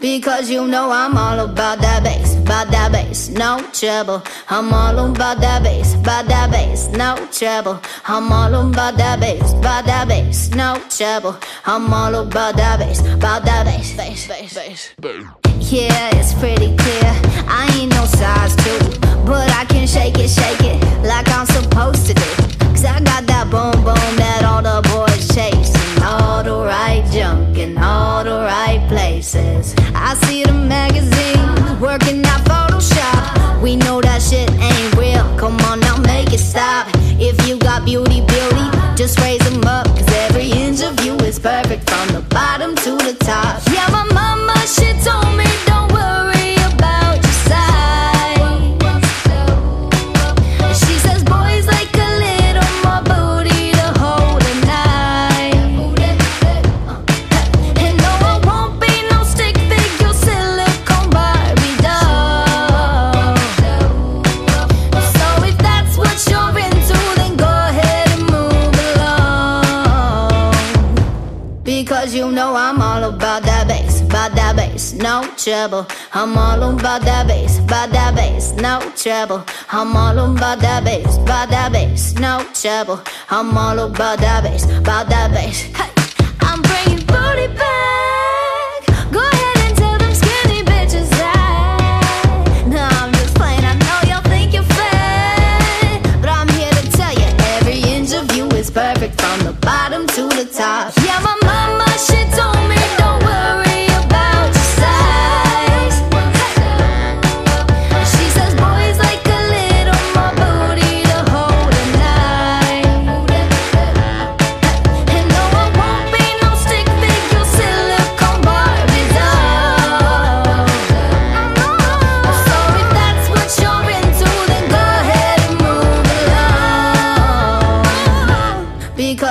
Because you know I'm all about that bass, about that bass, no trouble. I'm all about that bass, about that bass, no trouble. I'm all about that bass, about that bass, no trouble. I'm all about that bass, about that bass, bass, bass, bass. bass. Yeah, it's pretty clear. I ain't no size two, but I can shake it, shake it like I'm supposed to do. Cause I got that boom boom that all the boys chasing, all the right junk in all the right places. I see the magazines working out Photoshop. We know that shit ain't real. Come on now, make it stop. If you got beauty, beauty, just raise them up. Cause every inch of you is perfect from the bottom to the top. You know I'm all about that bass, about that bass, no trouble. I'm all about that bass, about that bass, no trouble. I'm all about that bass, about that bass, no trouble. I'm all about that bass, about that bass. Hey, I'm bringing booty back. Go ahead and tell them skinny bitches that. No, I'm just playing. I know y'all think you're fat, but I'm here to tell you every inch of you is perfect from the bottom to the top. Yeah,